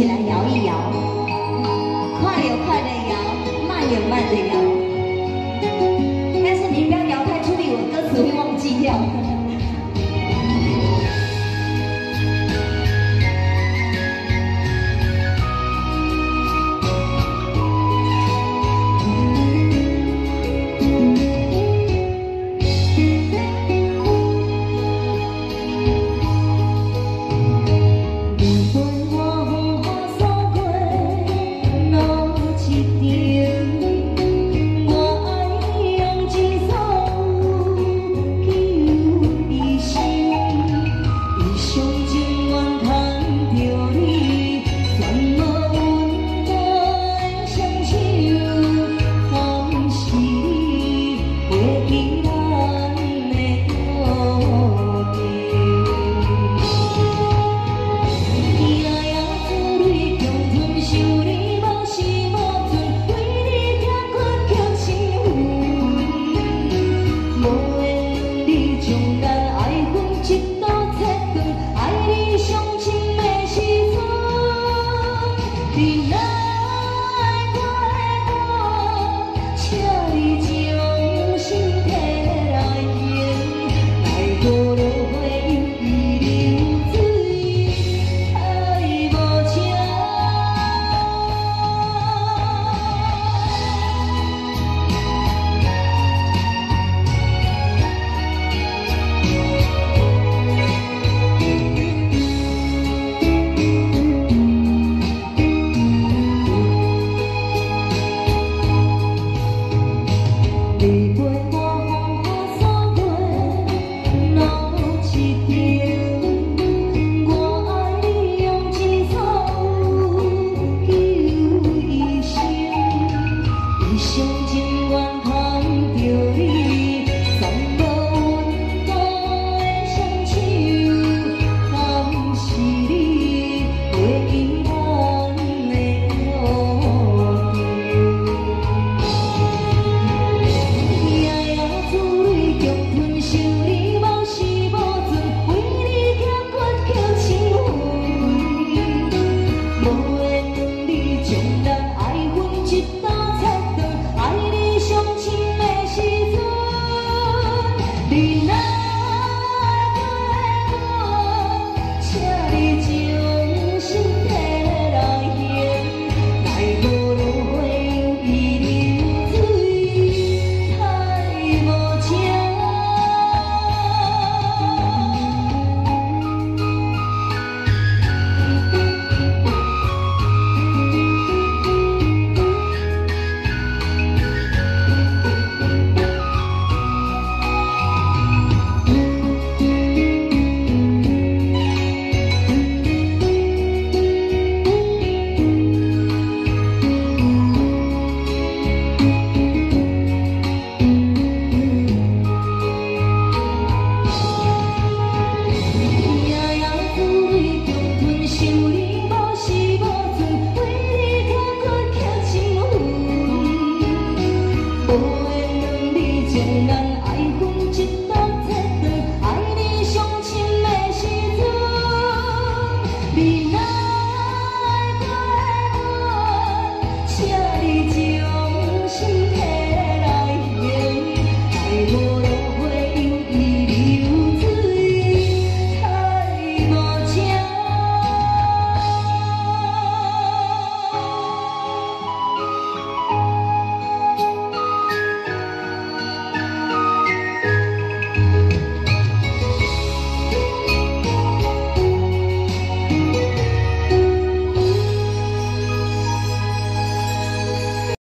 起来摇一摇。快有快的摇慢有慢的摇。